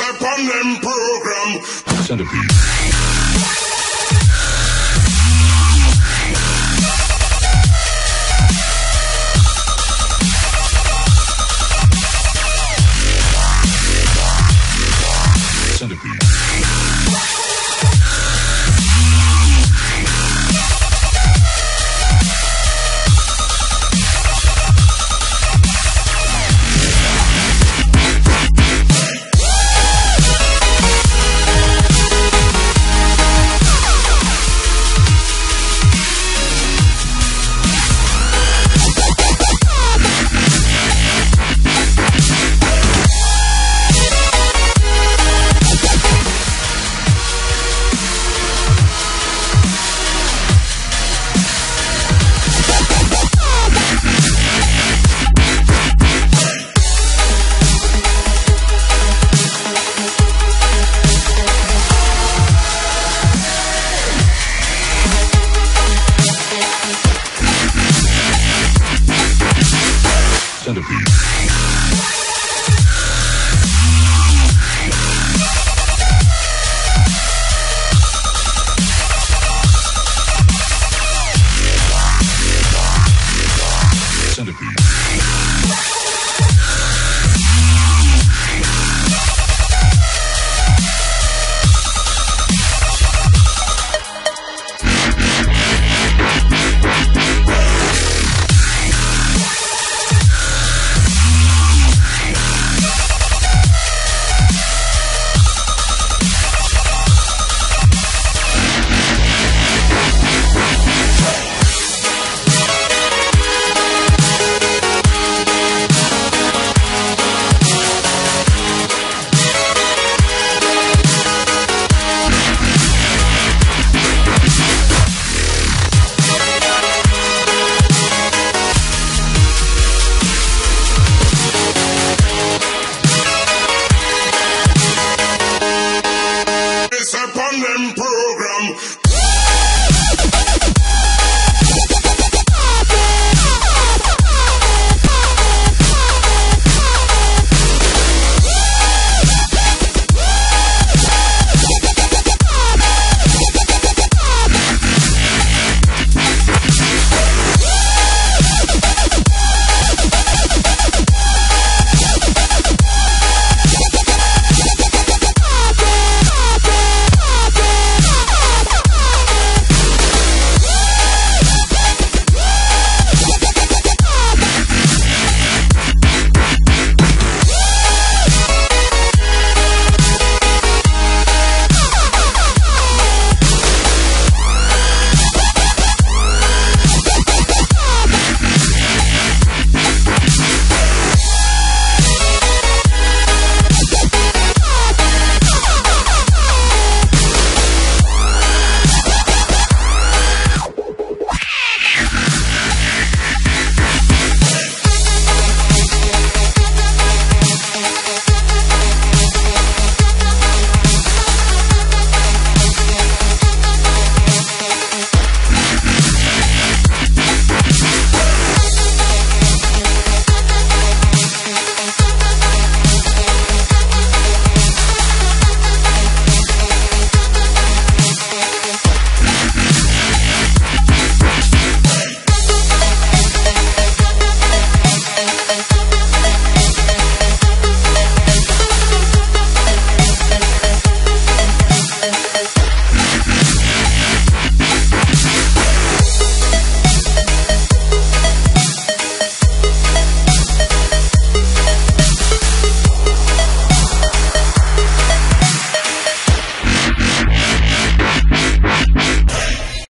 upon them program. Centipede.